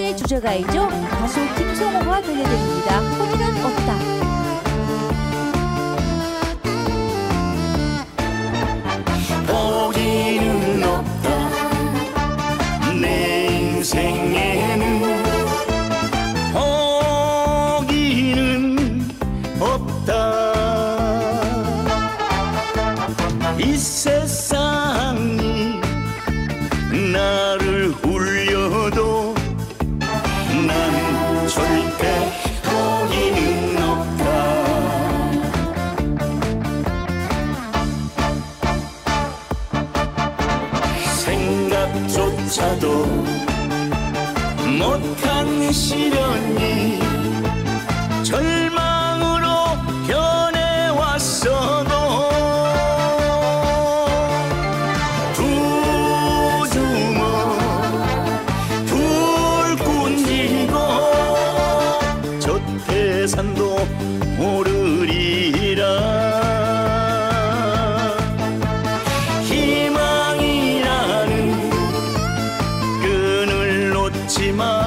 콘서트의 주제가이죠. 가수 김성호가 들려드립니다. 포기는 없다 내 인생에 절대 포기는 없다. 생각조차도 못한 시련이 산도 오르리라. 희망이라는 끈을 놓지 마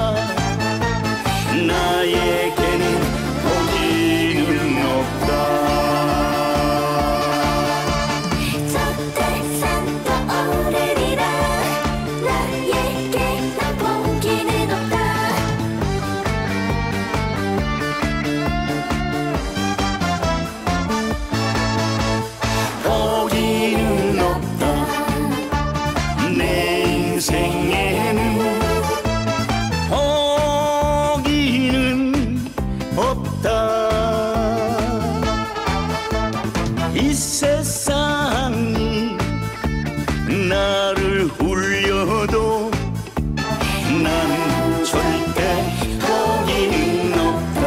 이 세상이 나를 울려도 난 절대 포기는 없다.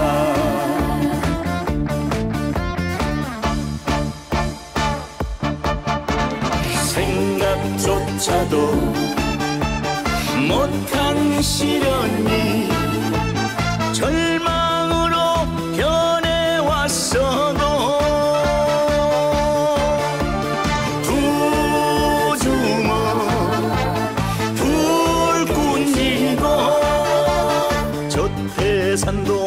생각조차도 못한 시련이 산도